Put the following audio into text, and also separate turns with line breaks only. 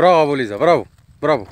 Браво, Лиза, браво, браво.